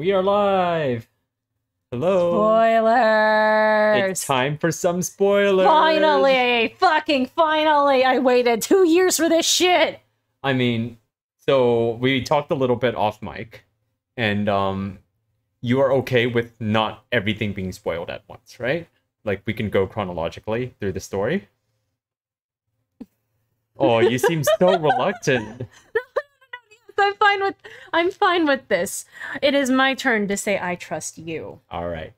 We are live. Hello. Spoilers. It's time for some spoilers. Finally, fucking finally. I waited two years for this shit. I mean, so we talked a little bit off mic, and um, you are okay with not everything being spoiled at once, right? Like we can go chronologically through the story. Oh, you seem so reluctant. I'm fine with I'm fine with this. It is my turn to say I trust you. All right.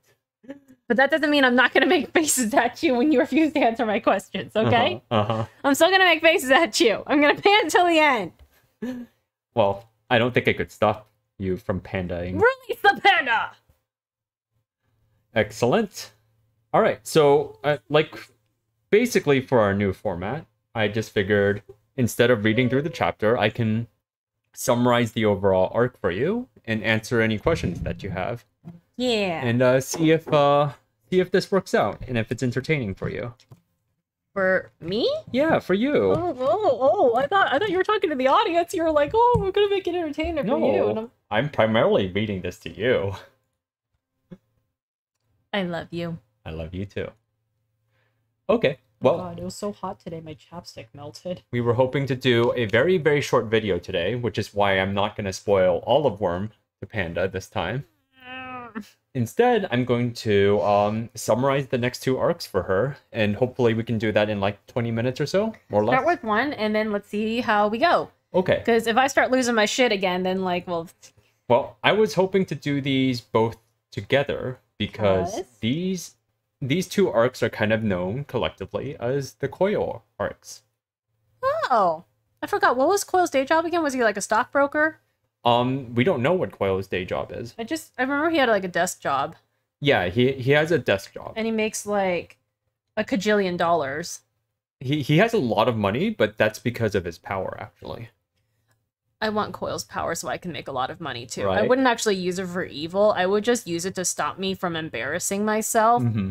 But that doesn't mean I'm not gonna make faces at you when you refuse to answer my questions, okay? Uh huh. I'm still gonna make faces at you. I'm gonna pay until the end. Well, I don't think I could stop you from pandaing. Release the panda! Excellent. All right. So, uh, like, basically for our new format, I just figured instead of reading through the chapter, I can summarize the overall arc for you and answer any questions that you have, Yeah. and uh, see if uh, see if this works out and if it's entertaining for you. for me? Yeah, for you. Oh, oh, oh! I thought I thought you were talking to the audience. You were like, "Oh, we're gonna make it entertaining for you." And I'm, I'm primarily reading this to you. I love you. I love you too. Okay. Well, God, it was so hot today. My chapstick melted. We were hoping to do a very, very short video today, which is why I'm not going to spoil all of Worm the Panda this time. Instead, I'm going to um, summarize the next two arcs for her, and hopefully we can do that in like 20 minutes or so, more or Start with one, and then let's see how we go. Okay. Because if I start losing my shit again, then like, well, Well, I was hoping to do these both together because Yes. these these two arcs are kind of known collectively as the Coil arcs. oh, I forgot. What was Coil's day job again? Was he like a stockbroker? Um, we don't know what Coil's day job is. I just I remember he had like a desk job, Yeah, he he has a desk job. and he makes like a cajillion dollars. He he has a lot of money, but that's because of his power, actually. I want Coil's power so I can make a lot of money too. I wouldn't actually use it for evil. I would just use it to stop me from embarrassing myself. hmm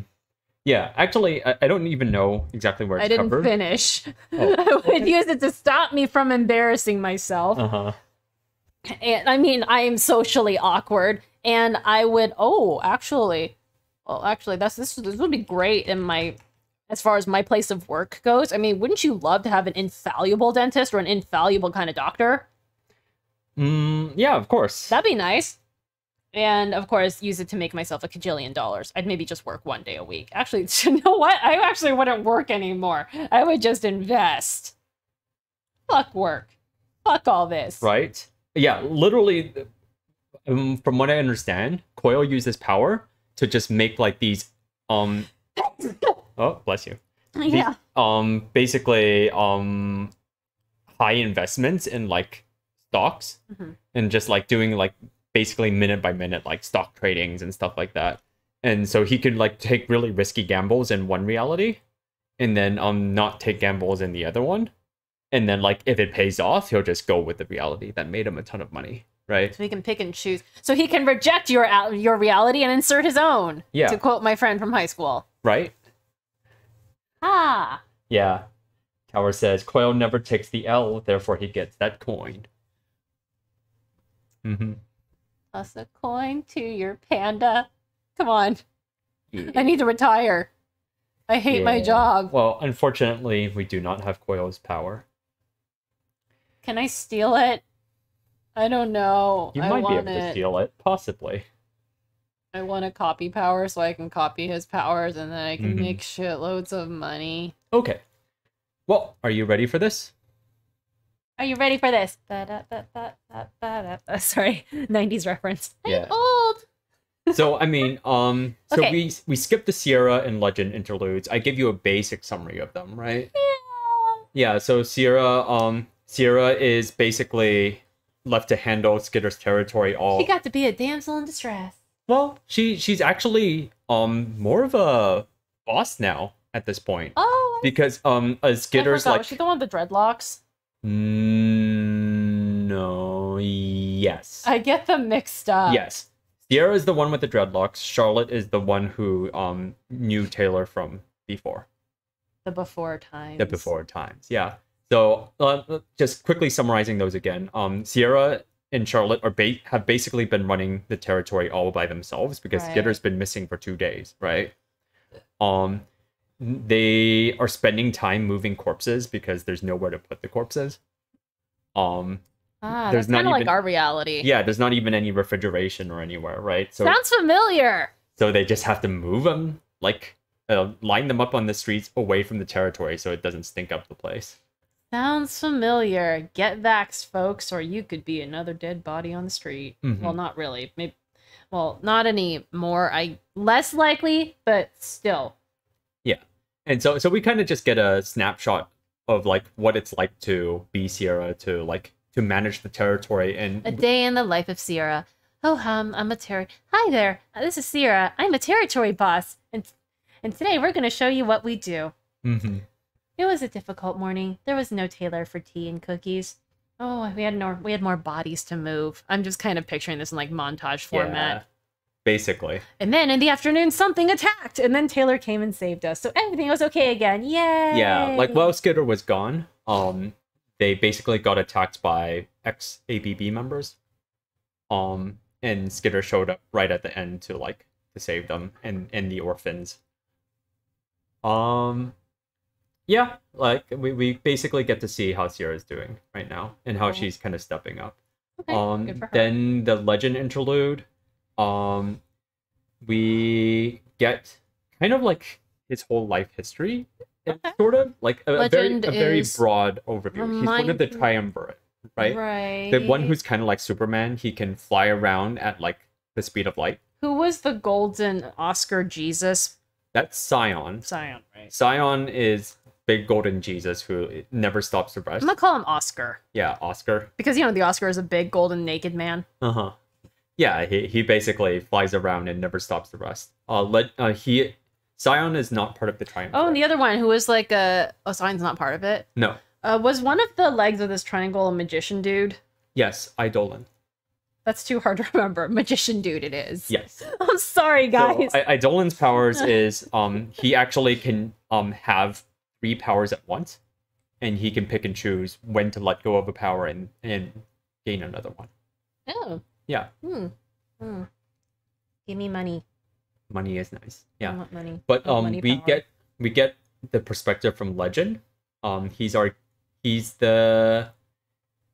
Yeah, actually, I, I don't even know exactly where it's I didn't covered. finish. Oh, I would okay. use it to stop me from embarrassing myself. Uh huh. And I mean, I am socially awkward, and I would. Oh, actually, well, actually, that's this. This would be great in my, as far as my place of work goes. I mean, wouldn't you love to have an infallible dentist or an infallible kind of doctor? Mm, yeah, of course. That'd be nice. And of course, use it to make myself a cajillion dollars. I'd maybe just work one day a week. Actually, you know what? I actually wouldn't work anymore. I would just invest. Fuck work. Fuck all this. right? Yeah, literally. Um, from what I understand, Coil uses power to just make like these. Um. Oh, bless you. Yeah. Um. Basically, um, high investments in like stocks, Mhm. and just like doing like basically minute by minute like stock tradings and stuff like that. And so he could like take really risky gambles in one reality, and then um not take gambles in the other one. And then like if it pays off, he'll just go with the reality that made him a ton of money, right? So he can pick and choose. So he can reject your your reality and insert his own. Yeah. To quote my friend from high school. Right? Ah. Yeah. Tower says Coil never takes the L, therefore he gets that coin. Mm-hmm. Plus a coin to your panda. Come on. I need to retire. I hate my job. Well, unfortunately, we do not have Coil's power. Can I steal it? I don't know. You I might be able to steal it, possibly. I want a copy power so I can copy his powers and then I can Mhm. make shitloads of money. Okay. Well, are you ready for this? Are you ready for this? Ba-da-ba-ba-ba-ba-da. Sorry, 90s reference. I'm old. so I mean, um, so Okay. we we skipped the Sierra and Legend interludes. I give you a basic summary of them, right? Yeah. Yeah. So Sierra, um, Sierra is basically left to handle Skitter's territory all. She got to be a damsel in distress. Well, she she's actually um more of a boss now at this point Oh, because um a Skitter's like Was she the one with the dreadlocks? Mm, no yes I get them mixed up. yes Sierra is the one with the dreadlocks. Charlotte is the one who um knew Taylor from before The before times. the uh, before times. Yeah. So uh, just quickly summarizing those again. Um, Sierra is basically left to handle Skitter's territory all. And Charlotte are ba- have basically been running the territory all by themselves because Right. Skitter's been missing for two days, right? Um, they are spending time moving corpses because there's nowhere to put the corpses. Um, Ah, There's that's not kind of like our reality. yeah, there's not even any refrigeration or anywhere, right? So Sounds familiar. so they just have to move them, like uh, line them up on the streets away from the territory so it doesn't stink up the place. Sounds familiar. Get vaxxed, folks, or you could be another dead body on the street. Mhm. Well, not really. Maybe. Well, not anymore. I less likely, but still. And so so we kind of just get a snapshot of like what it's like to be Sierra to like to manage the territory and A day in the life of Sierra. Oh hum, I'm a terri. Hi there. uh, This is Sierra. I'm a territory boss, and and today we're going to show you what we do. Mm-hmm. It was a difficult morning. There was no Taylor for tea and cookies. Oh, we had more. We had more bodies to move. I'm just kind of picturing this in like montage format. Basically. And then in the afternoon, something attacked, and then Taylor came and saved us. So everything was okay again. Yay! Yeah, like while Skitter was gone, um, they basically got attacked by ex ABB members. Um, and Skitter showed up right at the end to like to save them and and the orphans. Um, yeah, like we we basically get to see how Sierra's doing right now and how Cool. she's kind of stepping up. Okay, um good for her. then the legend interlude um we get kind of like his whole life history Okay. sort of like a, a very a very broad overview he's one of the triumvirate right Right. the one who's kind of like superman he can fly around at like the speed of light who was the golden Oscar Jesus that's scion Scion, right? scion is big golden jesus who never stops to rest I'm gonna call him Oscar yeah oscar because you know the Oscar is a big golden naked man. Uh-huh. Yeah, he, he basically flies around and never stops to rest. Uh, let uh, he Scion is not part of the triangle. Oh, and the other one who was like a oh, Scion's not part of it. no. Uh, was one of the legs of this triangle a magician dude? Yes, Eidolon. That's too hard to remember. Magician dude, it is. Yes. I'm sorry, guys. So, I- Eidolon's powers is um he actually can um have three powers at once, and he can pick and choose when to let go of a power and and gain another one. oh. Yeah. Hmm. Hmm. Give me money. Money is nice. Yeah. I want money. but want um money we power. get we get the perspective from legend um he's our he's the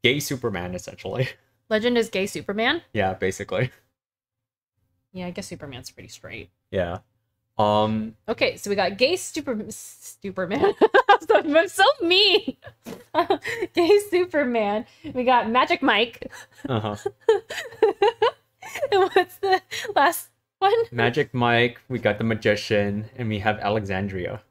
gay superman essentially Legend is gay Superman. yeah basically Yeah, I guess Superman's pretty straight. yeah um Okay, so we got gay super Superman. I'm so mean. gay Superman. We got Magic Mike. uh-huh and what's the last one? magic mike we got the magician and we have alexandria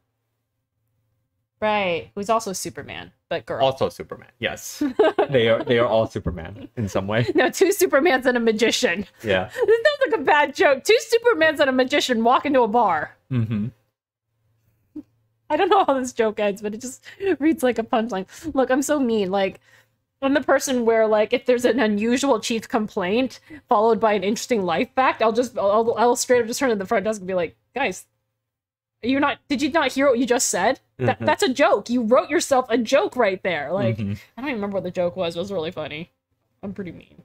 Right, who's also Superman, but girl. also superman yes they are they are all superman in some way no, two Supermans and a magician. yeah This sounds like a bad joke. Two Supermans and a magician walk into a bar. mm-hmm I don't know how this joke ends, but it just reads like a punchline. Look, I'm so mean. Like, I'm the person where, like, if there's an unusual chief complaint followed by an interesting life fact, I'll just, I'll, I'll straight up just turn to the front desk and be like, guys, you're not, did you not hear what you just said? That, Mhm. that's a joke. You wrote yourself a joke right there. Like, Mhm. I don't even remember what the joke was. It was really funny. I'm pretty mean.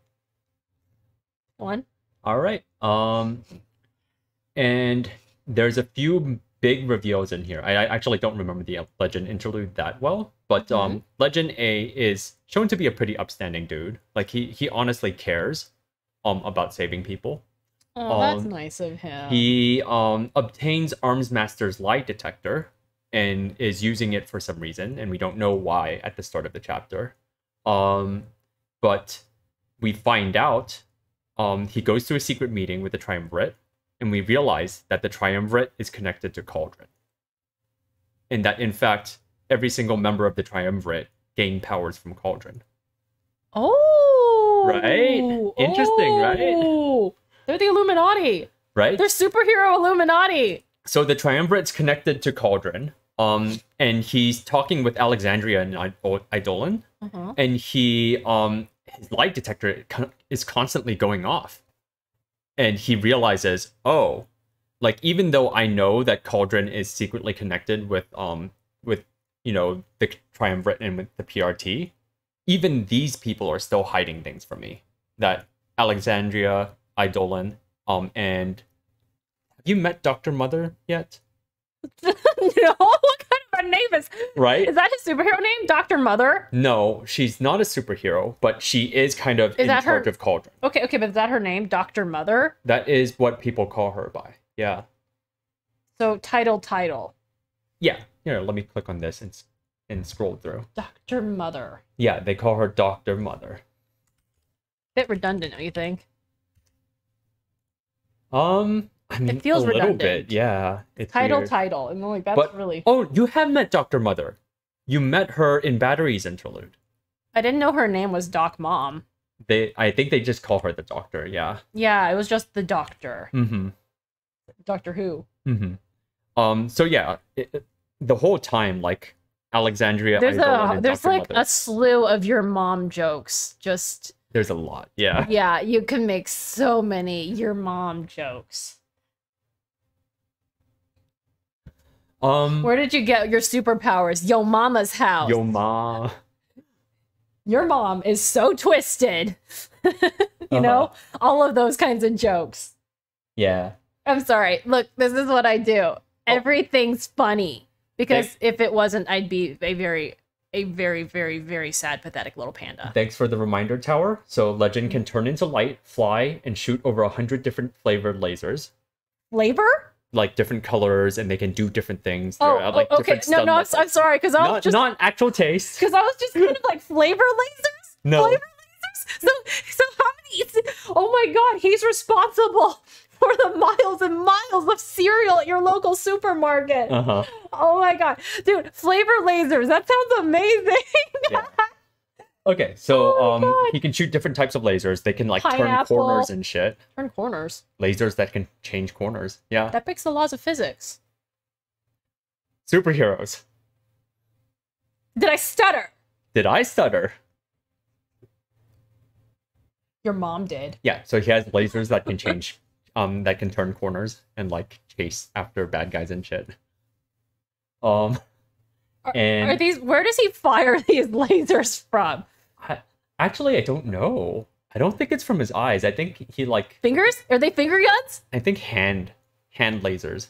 One. All right. Um, and there's a few big reveals in here. I, I actually don't remember the Legend interlude that well, but um, Legend A is shown to be a pretty upstanding dude. Like he he honestly cares, um, about saving people. Oh, that's Um, nice of him. He um obtains Armsmaster's lie detector and is using it for some reason, and we don't know why at the start of the chapter. Um, but we find out um he goes to a secret meeting with the Triumvirate, and we realize that the Triumvirate is connected to Cauldron, and that in fact every single member of the Triumvirate gain powers from Cauldron. Oh, Right? Interesting, right? They're the Illuminati. Right? They're superhero Illuminati. so the triumvirate's connected to Cauldron, um, and he's talking with Alexandria and Eidolon, Uh-huh. and he, um, his light detector is constantly going off, and he realizes, oh, like even though I know that Cauldron is secretly connected with, um, with you know the triumvirate and with the PRT, even these people are still hiding things from me. that Alexandria Eidolon, um, and have you met Doctor Mother yet? no, what kind of a name is? Right? Is that his superhero name, Doctor Mother? No, she's not a superhero, but she is kind of in that her- of Cauldron. Okay, okay, but is that her name, Doctor Mother? That is what people call her by. Yeah. So title, title, Yeah. Here, let me click on this and and scroll through. Doctor Mother. Yeah, they call her Doctor Mother. Bit redundant, don't you think? Um, I mean, feels a little redundant. bit. Yeah. It's Title, weird. title, and like that's But- really. Oh, you have met Doctor Mother. You met her in Batteries Interlude. I didn't know her name was Doc Mom. They, I think they just call her the Doctor. Yeah. Yeah, it was just the Doctor. Mm-hmm. Doctor Who. Mm-hmm. Um. So yeah, it, it- the whole time, like Alexandria. There's a there's Dr. like Mother, a slew of your mom jokes. Just There's a lot. Yeah. yeah, you can make so many your mom jokes. Um. Where did you get your superpowers? Yo mama's house. Yo ma. your mom is so twisted. you Uh-huh. know, all of those kinds of jokes. Yeah. I'm sorry. Look, this is what I do. Everything's funny because if it wasn't, I'd be a very, a very, very, very sad, pathetic little panda. Thanks for the reminder, Tower. So Legend can turn into light, fly, and shoot over a hundred different flavored lasers, Flavor? like different colors, and they can do different things. Oh, uh, like oh, okay. No, no, I'm, I'm sorry because I was Not, just not actual taste. because I was just kind of like flavor lasers. No. Flavor lasers. So, so how many? Oh my god, he's responsible for the miles and miles of cereal at your local supermarket. Uh huh. Oh my god, dude, flavor lasers. That sounds amazing. Yeah. Okay, so Oh um, God. he can shoot different types of lasers. They can like turn corners and shit. Turn corners. Lasers that can change corners. Yeah. That breaks the laws of physics. Superheroes. Did I stutter? Did I stutter? Your mom did. Yeah. So he has lasers that can change, um, that can turn corners and like chase after bad guys and shit. Um, Are, and are these? Where does he fire these lasers from? I, actually, I don't know. I don't think it's from his eyes. I think he like Fingers? Are they finger guns? I think hand hand lasers.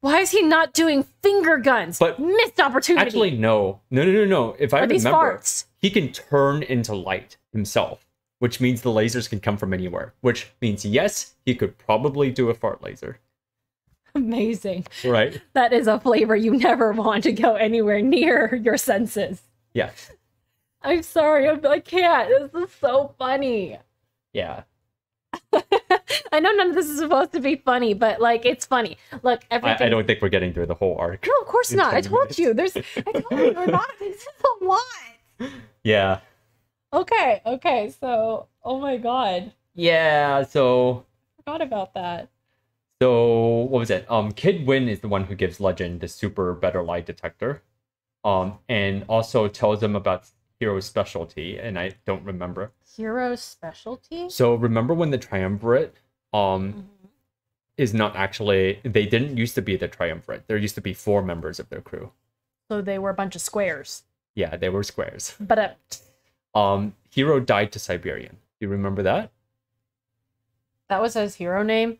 Why is he not doing finger guns? But- missed opportunity. Actually, no, no, no, no, no. If I are remember, he can turn into light himself, which means the lasers can come from anywhere. Which means yes, he could probably do a fart laser, Amazing. right? That is a flavor you never want to go anywhere near your senses. yeah, I'm sorry, I'm, I can't. This is so funny. yeah. I know none of this is supposed to be funny, but like it's funny. Look, everything. I, I don't think we're getting through the whole arc. No, of course not. I told minutes. you. There's. I told you we're not. This is a lot. Yeah, Okay. Okay. So, oh my god, yeah. So, I forgot about that. so what was it? Um, Kid Win is the one who gives Legend the super better lie detector, um, and also tells him about Hero's specialty, and I don't remember. Hero specialty. So remember when the triumvirate, um, Mhm. is not actually they didn't used to be the triumvirate. There used to be four members of their crew. So they were a bunch of squares, Yeah, they were squares. but uh, Um, Hero died to Siberian. Do you remember that? that was his hero name,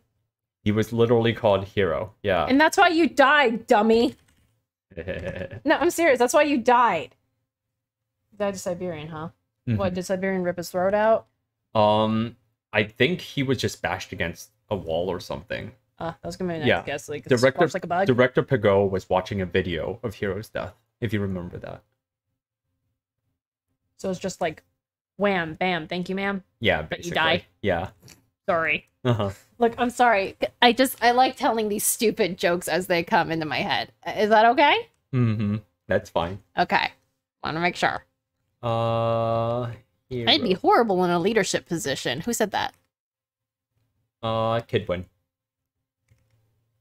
He was literally called Hero. Yeah. and that's why you died, dummy. No, I'm serious. That's why you died. You died to Siberian, huh? What did Siberian rip his throat out? Um, I think he was just bashed against a wall or something. Uh, that was gonna be next Yeah. guess. Like, Director, like a bug. Director Piggot was watching a video of Hero's death. If you remember that. So it's just like, wham, bam, thank you, ma'am. Yeah, But you die? Yeah. Sorry. Uh-huh. Look, I'm sorry. I just I like telling these stupid jokes as they come into my head. Is that okay? Mm-hmm. That's fine. Okay. Want to make sure. Uh, I'd be horrible in a leadership position. Who said that? Uh, Kidwin.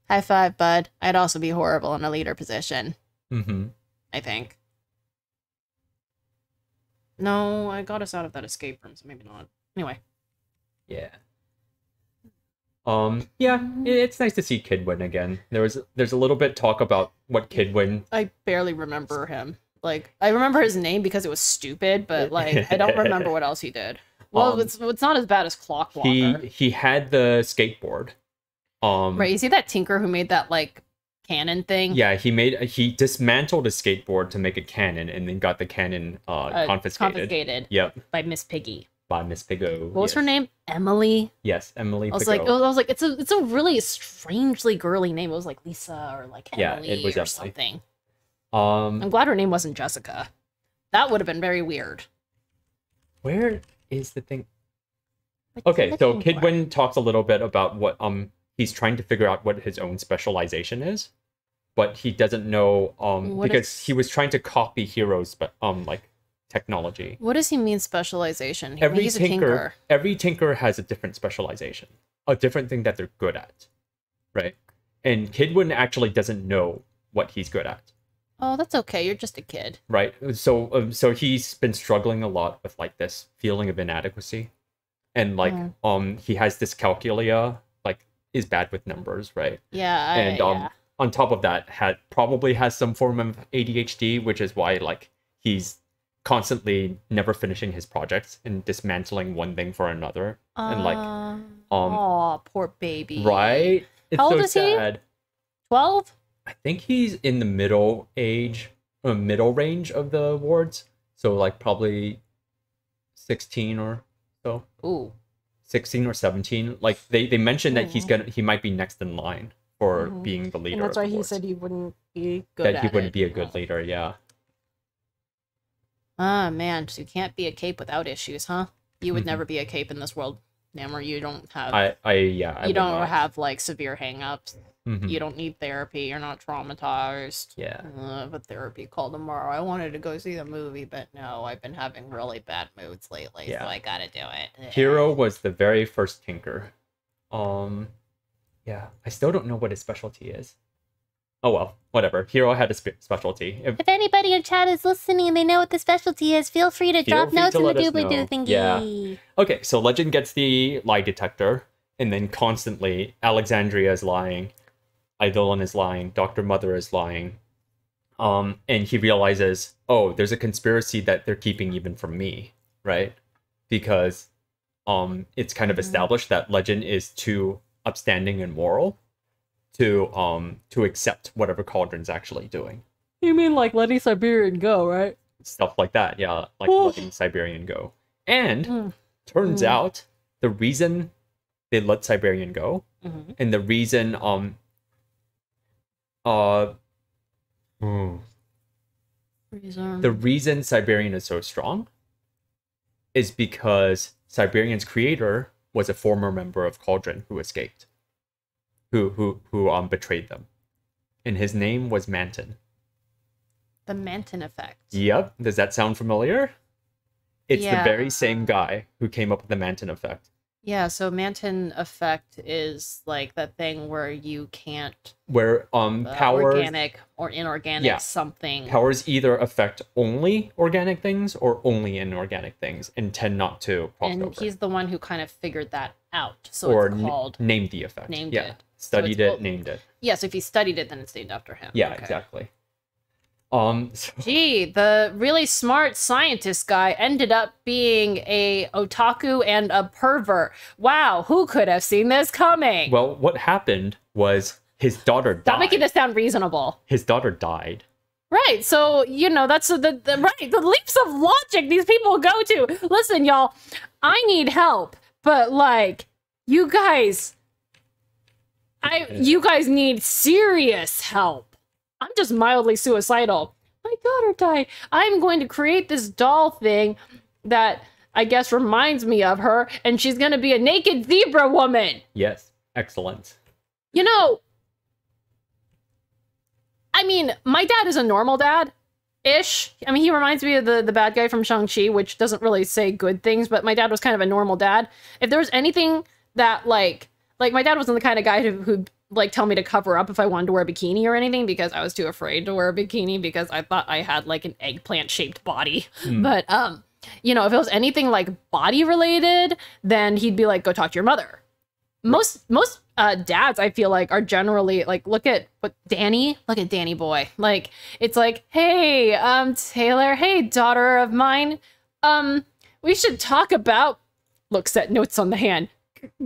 High five, bud. I'd also be horrible in a leader position. Mm-hmm. I think. No, I got us out of that escape room, so maybe not. Anyway. Yeah. Um. Yeah. It's nice to see Kidwin again. There was there's a little bit talk about what Kidwin. I barely remember him. Like, I remember his name because it was stupid, but like, I don't remember what else he did. Well, Um, it's it's not as bad as he Clockblocker. he had the skateboard. Um, Right, you see that tinker who made that like cannon thing? Yeah, he made he dismantled a skateboard to make a cannon, and then got the cannon uh, Uh, confiscated. confiscated Yep, by Miss Piggy. by Miss Piggo. What was her name? Emily. Yes, Emily. I was like, I was like, it's a it's a really strangely girly name. It was like Lisa or like Yeah, Emily it was or something. um, I'm glad her name wasn't Jessica. That would have been very weird. where is the thing? What you Okay, so? Kidwin talks a little bit about what um he's trying to figure out what his own specialization is, but he doesn't know um because is- he was trying to copy heroes, but um like technology. What does he mean specialization? He- Every He's tinker, tinker. every tinker has a different specialization, a different thing that they're good at, right? And Kidwin actually doesn't know what he's good at, Oh, that's okay. You're just a kid. right? So um, so he's been struggling a lot with like this feeling of inadequacy, and like Mm. um he has dyscalculia, like is bad with numbers, right? Yeah. And um yeah. on top of that had probably has some form of ADHD, which is why like he's constantly never finishing his projects and dismantling one thing for another. and, like, um. Oh, poor baby. Right? It's How old so is he? Twelve. I think he's in the middle age, uh, middle range of the wards. So like probably 16 or so. Ooh. 16 or 17. Like they they mentioned that he's Mhm. gonna he might be next in line for Mhm. being the leader. And that's why he wards. said he wouldn't be good that at he wouldn't it. be a good Oh. leader, yeah. Ah, man, so you can't be a cape without issues, huh? You would Mhm. never be a cape in this world, Namor. You don't have I I yeah, I you don't not. have like severe hangups. Mhm. You don't need therapy. You're not traumatized. Yeah. Uh, I have a therapy call tomorrow. I wanted to go see the movie, but no, I've been having really bad moods lately, Yeah. so I gotta do it. Hero was the very first tinker. Um yeah, I still don't know what his specialty is. Oh well, whatever. Hero had a spe- specialty. If- If anybody in chat is listening and they know what the specialty is, feel free to Feel drop free notes to in the doobly doo thingy. Yeah. Okay, so Legend gets the lie detector, and then constantly Alexandria is lying, Eidolon is lying, Doctor Mother is lying. Um, and he realizes, oh, there's a conspiracy that they're keeping even from me, right? Because um it's kind of Mhm. established that Legend is too upstanding and moral to um to accept whatever Cauldron's actually doing. You mean like letting Siberian go, right? Stuff like that, yeah, like Oh. letting Siberian go. And Mm. turns Mm. out the reason they let Siberian go hmm and the reason um uh hmm, the reason Siberian is so strong is because Siberian's creator was a former member of Cauldron who escaped. Who who who um betrayed them. And his name was Manton. the Manton effect. Yep. Does that sound familiar? It's the very same guy who came up with the Manton effect. Yeah, so Manton effect is like that thing where you can't Where um uh, powers organic or inorganic Yeah. something. powers either affect only organic things or only inorganic things and tend not to and over. he's the one who kind of figured that out. So or it's n- called named the effect. named yeah. it. Studied it's- it, named it. Yeah, so if he studied it then it's named after him. Yeah, Okay. exactly. Um so- Gee, the really smart scientist guy ended up being a otaku and a pervert. Wow, who could have seen this coming? well, what happened was his daughter died. Stop making this sound reasonable. His daughter died. Right. So, you know, that's the, the right, the leaps of logic these people go to. Listen, y'all, I need help, but like you guys I you guys need serious help. I'm just mildly suicidal. My daughter died. I'm going to create this doll thing that I guess reminds me of her and she's going to be a naked zebra woman. Yes. Excellent. You know, I mean, my dad is a normal dad ish. I mean, he reminds me of the, the bad guy from Shang-Chi, which doesn't really say good things, but my dad was kind of a normal dad. If there was anything that, like, like my dad wasn't the kind of guy who, who'd like tell me to cover up if I wanted to wear a bikini or anything because I was too afraid to wear a bikini because I thought I had like an eggplant shaped body. Hmm. But um, you know, if it was anything like body related, then he'd be like, "Go talk to your mother." Most most uh, dads, I feel like, are generally like, look at what Danny, look at Danny boy. Like, it's like, hey, um, Taylor, hey, daughter of mine, um, we should talk about looks at notes on the hand.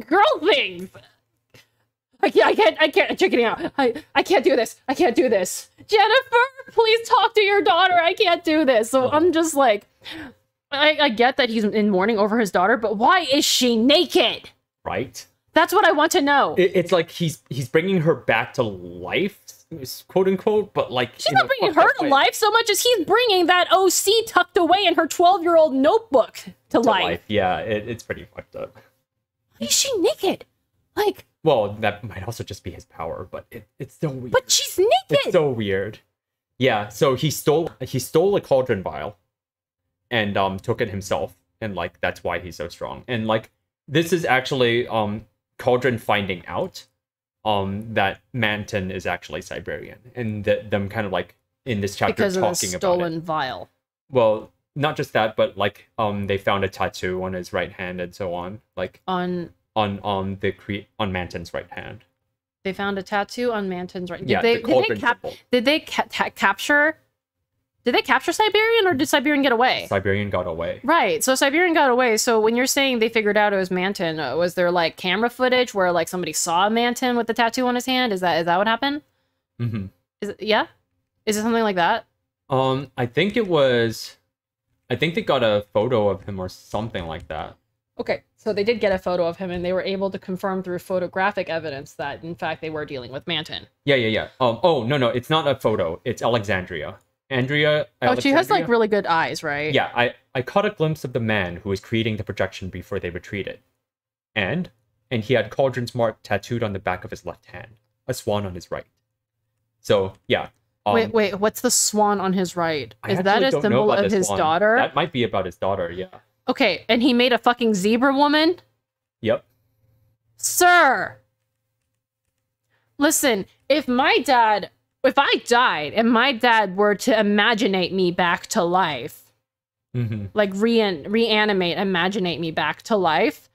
Girl things. I can't, I can't, I can't, check it out. I, I can't do this. I can't do this. Jennifer, please talk to your daughter. I can't do this. So oh. I'm just like, I, I get that he's in mourning over his daughter, but why is she naked? Right? That's what I want to know. It, it's like he's he's bringing her back to life, quote unquote, but like She's not bringing her to life so much as he's bringing that OC tucked away in her 12 year old notebook to, to life. life. Yeah, it, it's pretty fucked up. Is she naked? Like, Well, that might also just be his power, but it, it's so weird. but she's naked. It's so weird. Yeah, so he stole he stole a cauldron vial and um took it himself and like that's why he's so strong. And like this is actually um cauldron finding out um that Manton is actually Siberian and that them kind of like in this chapter because of the talking about it. stolen vial. Well, not just that, but like um they found a tattoo on his right hand and so on. Like On on on the cre- on Manton's right hand. they found a tattoo on Manton's right. Did yeah, they the did they, cap- did they ca- ta- capture? Did they capture Siberian or did Siberian get away? Siberian got away. Right. So Siberian got away. So when you're saying they figured out it was Manton, uh, was there like camera footage where like somebody saw Manton with the tattoo on his hand? Is that is that what happened? hmm Is it, yeah? Is it something like that? Um, I think it was. I think they got a photo of him or something like that. Okay, so they did get a photo of him, and they were able to confirm through photographic evidence that, in fact, they were dealing with Manton. Yeah, yeah, yeah. Um, oh no, no, it's not a photo. It's Alexandria. Andrea. Oh, she has like really good eyes, right? Yeah, I I caught a glimpse of the man who was creating the projection before they retreated, and and he had Cauldron's mark tattooed on the back of his left hand, a swan on his right. So yeah. Um, wait, wait, what's the swan on his right? I Is that a symbol of his one. daughter? That might be about his daughter. Yeah. Okay, and he made a fucking zebra woman? Yep. Sir! Listen, if my dad, if I died and my dad were to imaginate me back to life, hmm like re- reanimate, imaginate me back to life,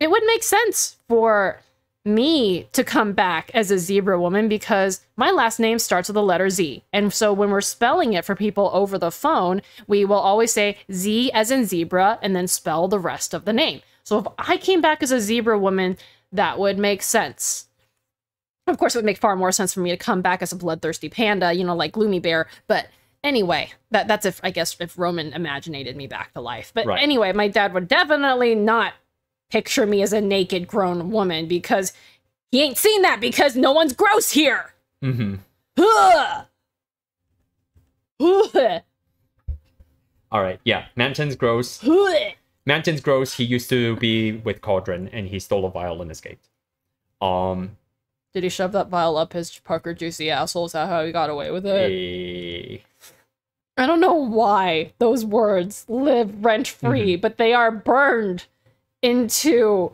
it would make sense for me to come back as a zebra woman because my last name starts with the letter Z. And so when we're spelling it for people over the phone, we will always say Z as in zebra and then spell the rest of the name. So if I came back as a zebra woman, that would make sense. Of course, it would make far more sense for me to come back as a bloodthirsty panda, you know, like Gloomy Bear. But anyway, that that's if I guess if Roman imaginated me back to life. But Right. anyway, my dad would definitely not picture me as a naked grown woman because he ain't seen that because no one's gross here. hmm Ugh. Ugh. All right. Yeah. Manton's gross. Ugh. Manton's gross. He used to be with Cauldron, and he stole a vial and escaped. Um. Did he shove that vial up his Parker juicy asshole? Is that how he got away with it? eh, I don't know why those words live rent free, but they are burned into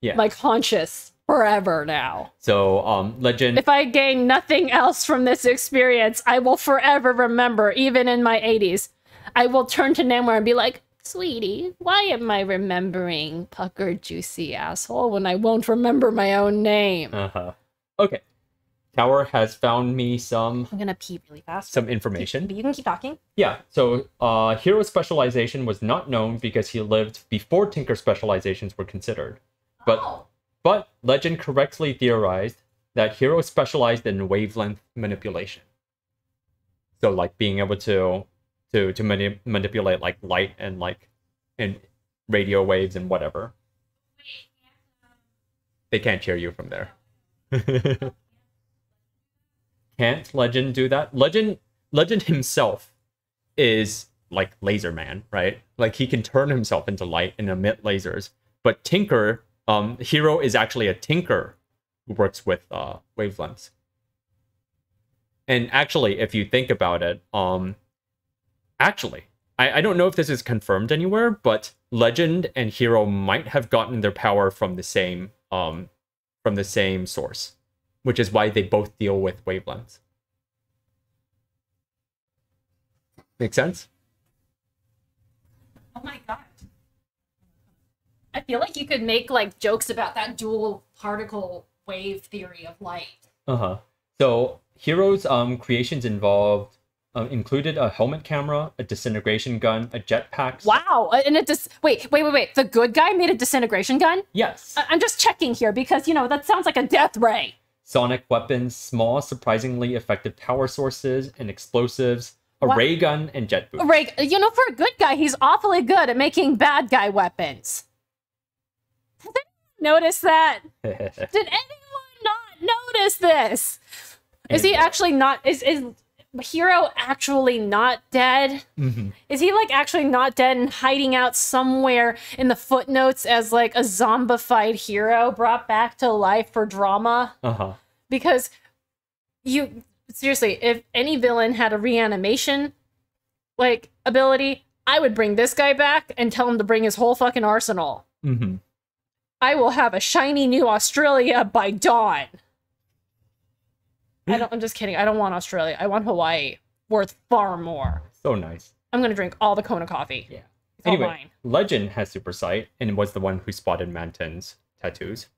Yeah. my conscious forever now. So, um, legend. If I gain nothing else from this experience, I will forever remember, even in my 80s. I will turn to Namor and be like, Sweetie, why am I remembering Pucker Juicy Asshole when I won't remember my own name? Uh huh. Okay. Tower has found me some I'm gonna pee really fast. some information. But you can keep talking. Yeah. So, uh, hero specialization was not known because he lived before Tinker specializations were considered. But Oh. but legend correctly theorized that hero specialized in wavelength manipulation. So, like being able to to to mani- manipulate like light and like and radio waves and whatever. They can't hear you from there. Can't Legend do that? Legend Legend himself is like Laser Man, right? Like he can turn himself into light and emit lasers. But Tinker, um, Hero is actually a tinker who works with uh wavelengths. And actually, if you think about it, um actually, I, I don't know if this is confirmed anywhere, but Legend and Hero might have gotten their power from the same um from the same source, which is why they both deal with wavelengths. Make sense? Oh my god. I feel like you could make like jokes about that dual particle wave theory of light. Uh huh. So Hero's um creations involved uh, included a helmet camera, a disintegration gun, a jetpack. Wow. And it just wait, wait, wait, wait. The good guy made a disintegration gun? Yes. I- I'm just checking here because you know that sounds like a death ray. Sonic weapons, small, surprisingly effective power sources, and explosives, a What? ray gun, and jet boost. Ray, you know, for a good guy, he's awfully good at making bad guy weapons. Did anyone notice that? Did anyone not notice this? Is he actually not? Is is Hero actually not dead? Mhm. Is he like actually not dead and hiding out somewhere in the footnotes as like a zombified hero brought back to life for drama? Uh-huh. Because you seriously, if any villain had a reanimation like ability, I would bring this guy back and tell him to bring his whole fucking arsenal. hmm I will have a shiny new Australia by dawn. I don't I'm just kidding. I don't want Australia. I want Hawaii. Worth far more. So nice. I'm gonna drink all the Kona coffee. Yeah. It's Anyway. Legend has super sight and was the one who spotted Manton's tattoos.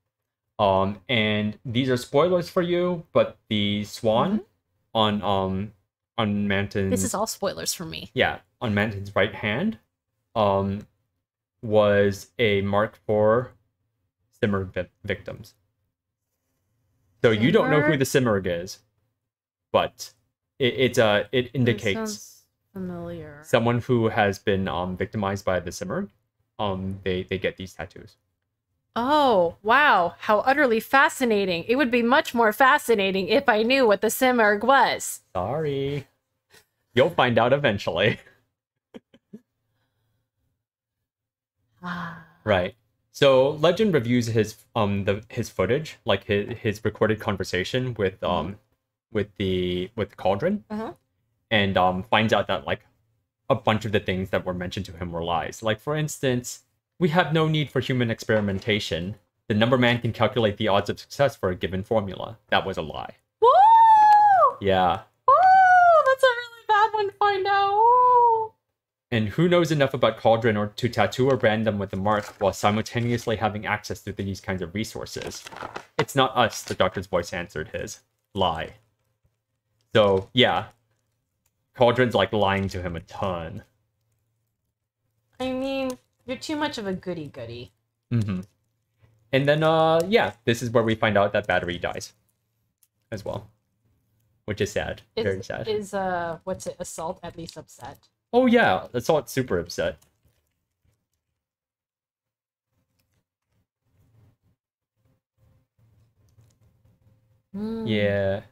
Um, and these are spoilers for you, but the swan on um on Manton's Mm-hmm. This is all spoilers for me. yeah on Manton's right hand, um, was a mark for Simurgh vi- victims. So you don't know who the Simurgh is, but it it's uh it indicates familiar. someone who has been um victimized by the Simurgh. Um, they they get these tattoos. Oh, wow. How utterly fascinating. It would be much more fascinating if I knew what the Simurgh was. Sorry, you'll find out eventually. Right. So Legend reviews his um the his footage, like his his recorded conversation with um with the with Cauldron, Mhm. and um finds out that like a bunch of the things that were mentioned to him were lies. Like for instance, we have no need for human experimentation. The number man can calculate the odds of success for a given formula. That was a lie. Woo! Yeah. Woo! That's a really bad one to find out. And who knows enough about Cauldron or to tattoo or brand them with the mark while simultaneously having access to these kinds of resources? It's not us, the doctor's voice answered his. Lie. So, yeah. Cauldron's like lying to him a ton. I mean, you're too much of a goody goody. Mm-hmm. And then, uh, yeah, this is where we find out that Battery dies as well. Which is sad. Very sad. is uh what's it, assault at least upset? Oh, yeah, that's all super upset. Hmm. Yeah.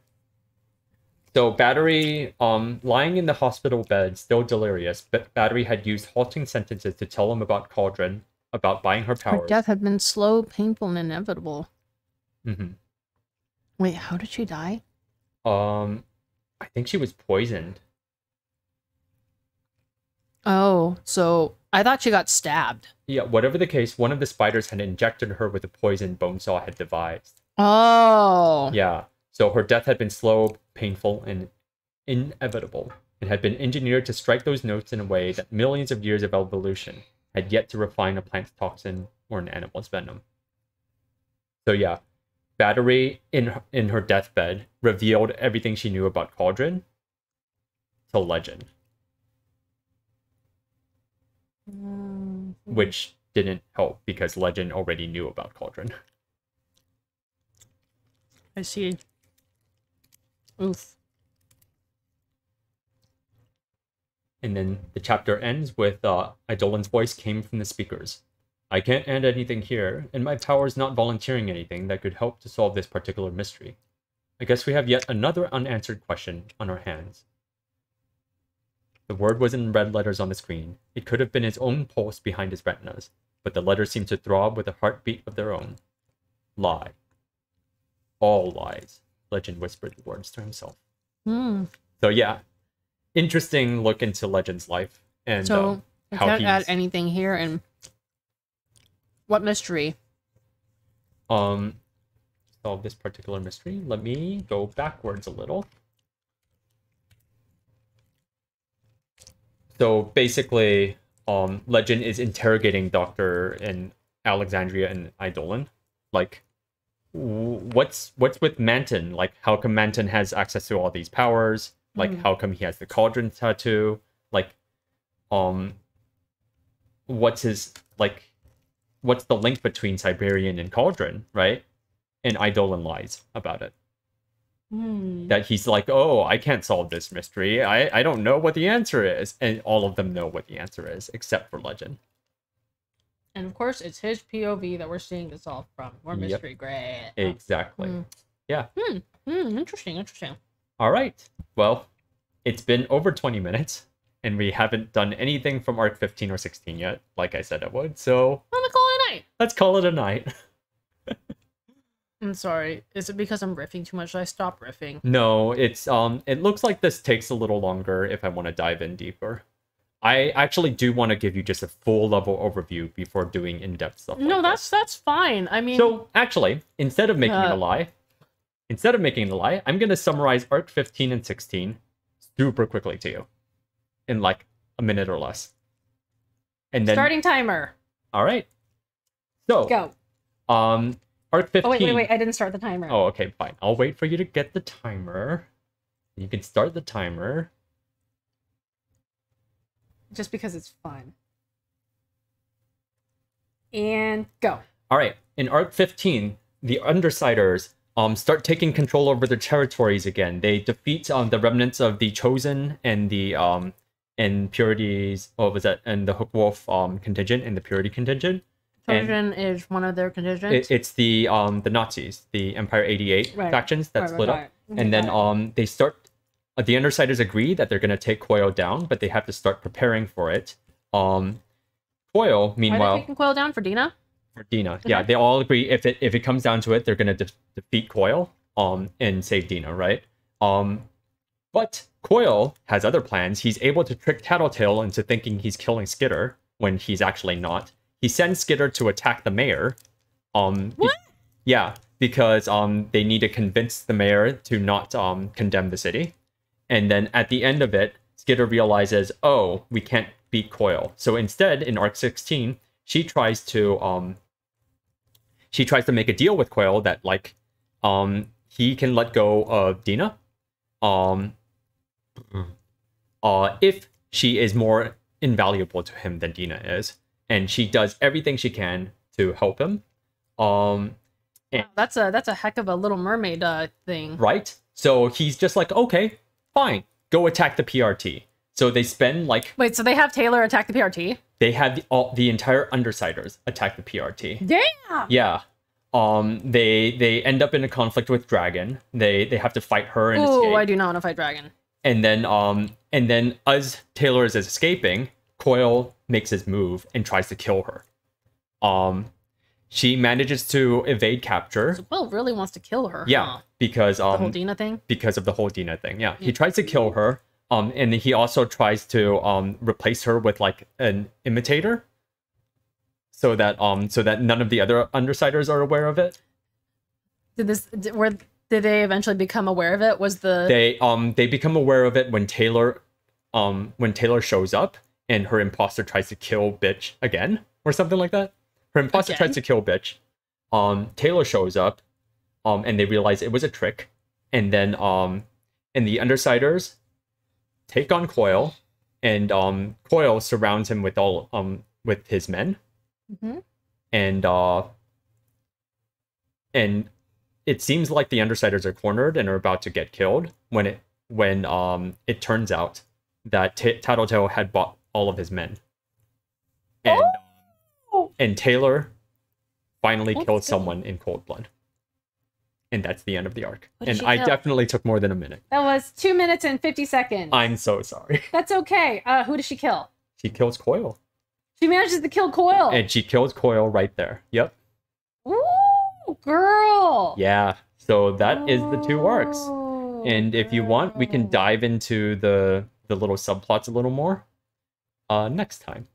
So Battery, um, lying in the hospital bed, still delirious, but Battery had used halting sentences to tell him about Cauldron, about buying her power. Her death had been slow, painful, and inevitable. Mm -hmm. Wait, how did she die? Um, I think she was poisoned. Oh, so I thought she got stabbed. Yeah, whatever the case, one of the spiders had injected her with a poison Bonesaw had devised. Oh. Yeah, so her death had been slow, painful, and inevitable, and had been engineered to strike those notes in a way that millions of years of evolution had yet to refine a plant's toxin or an animal's venom. So yeah, Battery in in her deathbed revealed everything she knew about Cauldron to Legend, Mm. which didn't help because Legend already knew about Cauldron. I see. Oof. And then the chapter ends with uh, Eidolon's voice came from the speakers. I can't add anything here, and my power is not volunteering anything that could help to solve this particular mystery. I guess we have yet another unanswered question on our hands. The word was in red letters on the screen. It could have been his own pulse behind his retinas, but the letters seemed to throb with a heartbeat of their own. Lie. All lies, Legend whispered the words to himself. Hmm. So yeah, interesting look into Legend's life and So um, I how can't add anything here. And what mystery? um solve this particular mystery. Let me go backwards a little. So basically, um, Legend is interrogating Doctor and Alexandria and Eidolon. Like, what's what's with Manton? Like, how come Manton has access to all these powers? Like Mhm. how come he has the cauldron tattoo? Like um what's his like what's the link between Siberian and Cauldron, right? And Eidolon lies about it. Hmm. That he's like, oh, I can't solve this mystery. I, I don't know what the answer is. And all of them know what the answer is, except for Legend. And of course, it's his POV that we're seeing this all from. More Yep. mystery, great. Exactly. Hmm. Yeah. Hmm. Hmm. Interesting. Interesting. All right. Well, it's been over 20 minutes, and we haven't done anything from arc 15 or 16 yet, like I said I would. So I'm gonna call it a night. let's call it a night. I'm sorry. Is it because I'm riffing too much? Should I stop riffing? No, it's um it looks like this takes a little longer if I want to dive in deeper. I actually do want to give you just a full level overview before doing in-depth stuff. No, like that's that's fine. I mean, so actually, instead of making it Uh, a lie, instead of making it a lie, I'm gonna summarize arc 15 and 16 super quickly to you. In like a minute or less. And then starting timer. all right. So Go. um arc 15 Oh wait, wait, wait! I didn't start the timer. Oh, okay, fine. I'll wait for you to get the timer. You can start the timer. Just because it's fun. And go. All right. In Arc 15, the Undersiders um start taking control over their territories again. They defeat um the remnants of the Chosen and the um and Purities. What was that? And the Hookwolf um contingent and the Purity contingent. And- is one of their contingents. It, it's the um the Nazis, the Empire 88 Right. factions that Right, split right, up. right. and then Got um they start uh, the undersiders agree that they're going to take coil down but they have to start preparing for it um coil Why are they meanwhile taking Coil down for Dina? for dina yeah they all agree if it if it comes down to it they're going to de- defeat coil um and save dina right um but coil has other plans he's able to trick tattletale into thinking he's killing skitter when he's actually not he sends skitter to attack the mayor um be- What? yeah because um they need to convince the mayor to not um condemn the city. And then at the end of it skitter realizes oh we can't beat coil. So instead in arc 16 she tries to um she tries to make a deal with coil that like um he can let go of dina um uh if she is more invaluable to him than dina is and she does everything she can to help him um Wow, that's a that's a heck of a Little Mermaid uh, thing. right? So he's just like, okay, fine, go attack the PRT. So they spend like Wait, so they have Taylor attack the PRT? they have the, all the entire Undersiders attack the PRT. Damn. Yeah. Um. They they end up in a conflict with Dragon. They they have to fight her and Oh, escape. I do not want to fight Dragon. And then um and then as Taylor is escaping, Coil makes his move and tries to kill her. Um, she manages to evade capture. So Will really wants to kill her. Yeah, huh? because The um whole Dina thing. because of the whole Dina thing. Yeah, he tries to kill her. Um, and he also tries to um replace her with like an imitator, so that um so that none of the other Undersiders are aware of it. Did this? Did, were did they eventually become aware of it? Was the They um they become aware of it when Taylor, um when Taylor shows up and her imposter tries to kill bitch again or something like that. Her imposter Again? tries to kill bitch. Um, Taylor shows up, um, and they realize it was a trick, and then um, and the Undersiders take on Coil, and um, Coil surrounds him with all um with his men, Mhm. and uh, and it seems like the Undersiders are cornered and are about to get killed when it when um it turns out that T- Tattletale had bought all of his men, and Oh! and Taylor finally That's killed good. someone in cold blood. And that's the end of the arc. And I definitely took more than a minute. that was two minutes and fifty seconds. I'm so sorry. That's okay. Uh, who does she kill? She kills Coil. She manages to kill Coil. And she kills Coil right there. Yep. Ooh, girl. Yeah. So that is the two arcs. And if you want, we can dive into the the little subplots a little more uh next time.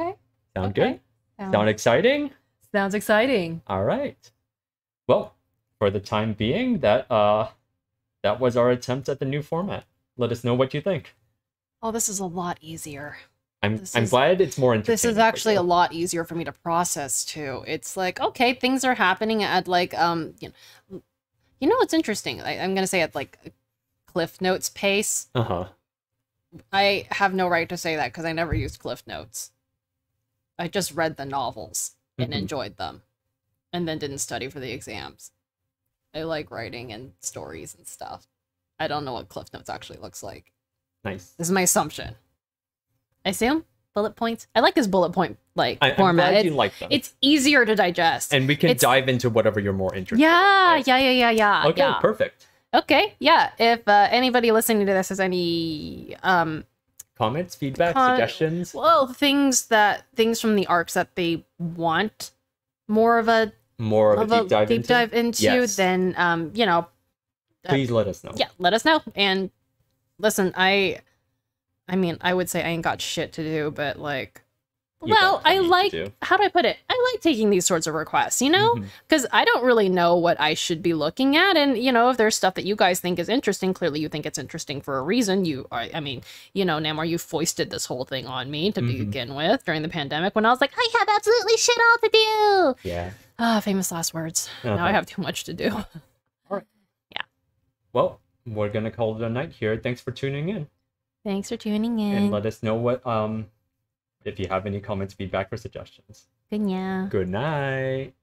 Okay. Sound Okay. good? Sounds, Sound exciting? sounds exciting. All right. Well, for the time being, that uh that was our attempt at the new format. Let us know what you think. Oh, this is a lot easier. I'm This I'm is- glad it's more interesting. This is actually a lot easier for me to process too. It's like, okay, things are happening at like um you know you know what's interesting? I, I'm gonna say at like Cliff Notes pace. Uh huh. I have no right to say that because I never used Cliff Notes. I just read the novels and Mhm. enjoyed them, and then didn't study for the exams. I like writing and stories and stuff. I don't know what Cliff Notes actually looks like. Nice. This is my assumption. I assume bullet points. I like this bullet point like I, format. It's, you like them. it's easier to digest. and we can it's- dive into whatever you're more interested. in, yeah, right? yeah, yeah, yeah, yeah. Okay, yeah. perfect. Okay, yeah. If uh, anybody listening to this has any um Comments, feedback, Con- suggestions. well things that things from the arcs that they want more of a More of, of a deep dive. deep into? dive into, Yes. then um you know Please let us know. yeah let us know and listen I I mean I would say I ain't got shit to do but like well I like do. how do I put it I like taking these sorts of requests you know because I don't really know what I should be looking at. And you know, if there's stuff that you guys think is interesting, clearly you think it's interesting for a reason. You, I, I mean, you know, Namor, you foisted this whole thing on me to Mhm. begin with during the pandemic when I was like, I have absolutely shit all to do. Yeah. Ah, famous last words. Now I have too much to do. all right Yeah. Well, we're gonna call it a night here. Thanks for tuning in, Thanks for tuning in. and let us know what um if you have any comments, feedback, or suggestions. Good yeah. Good night.